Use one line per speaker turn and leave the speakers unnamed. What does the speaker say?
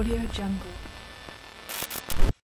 Audio Jungle.